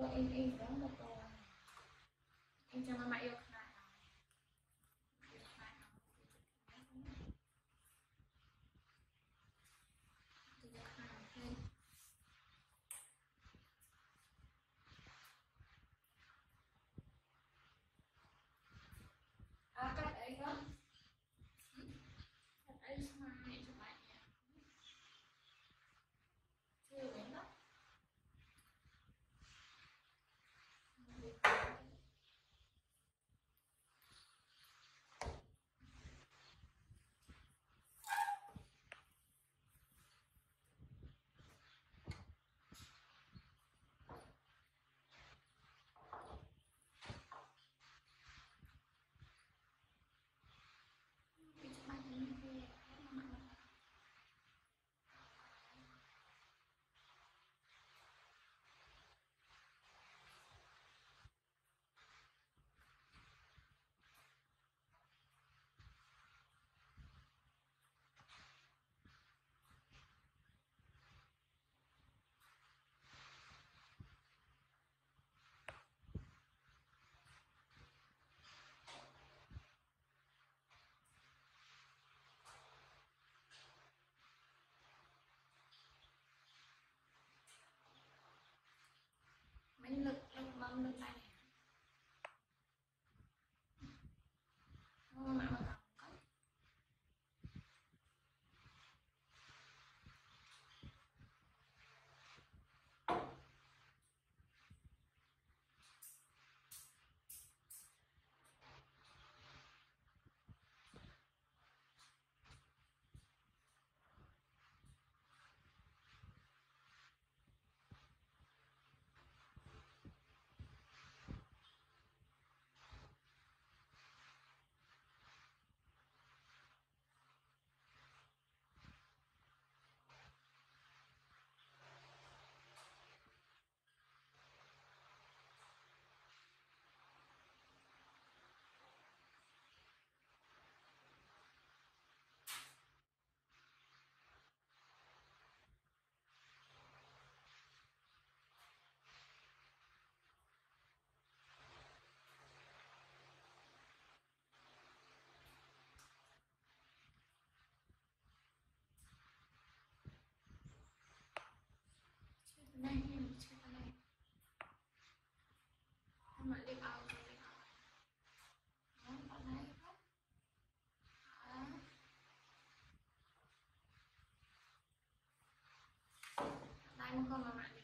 Em, em, em, một em, em, chào em, yêu. 功？